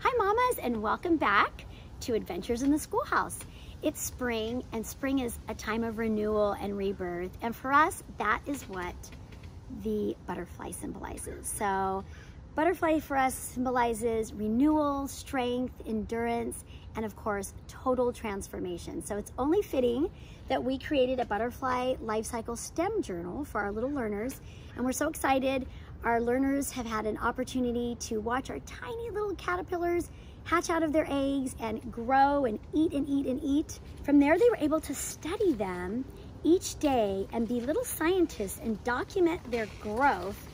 Hi mamas and welcome back to Adventures in the Schoolhouse. It's spring and spring is a time of renewal and rebirth and for us that is what the butterfly symbolizes. So butterfly for us symbolizes renewal, strength, endurance, and of course total transformation. So it's only fitting that we created a butterfly life cycle STEM journal for our little learners and we're so excited our learners have had an opportunity to watch our tiny little caterpillars hatch out of their eggs and grow and eat and eat and eat. From there, they were able to study them each day and be little scientists and document their growth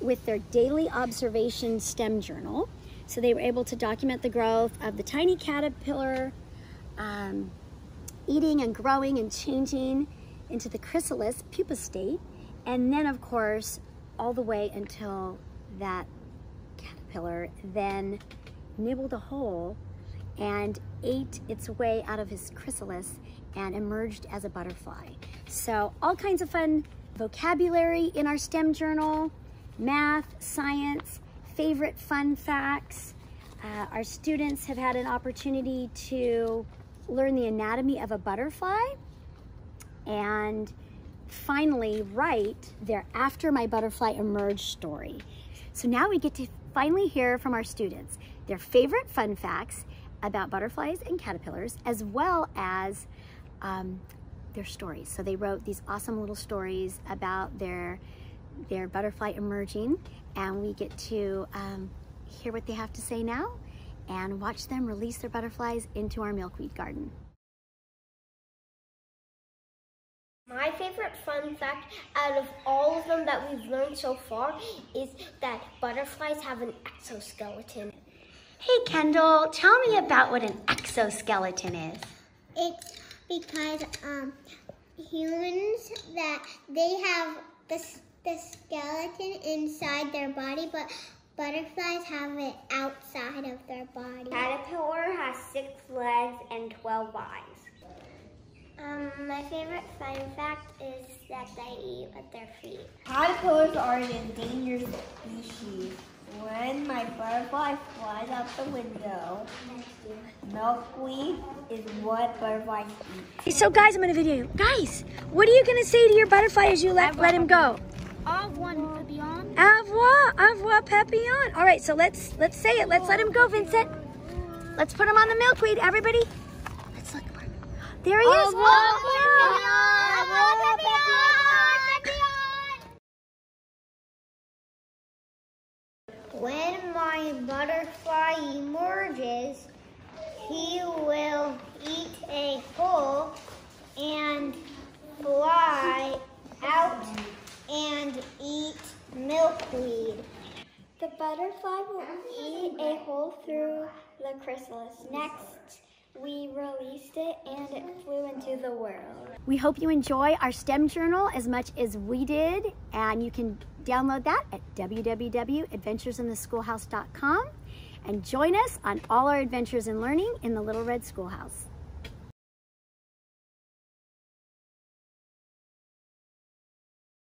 with their daily observation STEM journal. So they were able to document the growth of the tiny caterpillar, um, eating and growing and changing into the chrysalis pupa state. And then of course, all the way until that caterpillar then nibbled a hole and ate its way out of his chrysalis and emerged as a butterfly. So all kinds of fun vocabulary in our STEM journal, math, science, favorite fun facts. Uh, our students have had an opportunity to learn the anatomy of a butterfly and finally write their After My Butterfly Emerged story. So now we get to finally hear from our students their favorite fun facts about butterflies and caterpillars, as well as um, their stories. So they wrote these awesome little stories about their, their butterfly emerging, and we get to um, hear what they have to say now and watch them release their butterflies into our milkweed garden. My favorite fun fact out of all of them that we've learned so far is that butterflies have an exoskeleton. Hey Kendall, tell me about what an exoskeleton is. It's because um, humans that they have the, the skeleton inside their body, but butterflies have it outside of their body. Caterpillar has six legs and 12 eyes. Um, my favorite fun fact is that they eat with their feet. Caterpillars are an endangered species. When my butterfly flies out the window, milkweed is what butterflies eat. So guys, I'm gonna video you. Guys, what are you gonna say to your butterfly as you let, let him go? Au revoir, Papillon. Au revoir, au revoir, Papillon. All right, so let's let's say it. Let's let him go, Vincent. Let's put him on the milkweed, everybody. There he is. When my butterfly emerges, he will eat a hole and fly out and eat milkweed. The butterfly will eat a hole through the chrysalis. Next, we released it and it flew into the world. We hope you enjoy our STEM journal as much as we did, and you can download that at www.adventuresintheschoolhouse.com and join us on all our adventures in learning in the Little Red Schoolhouse.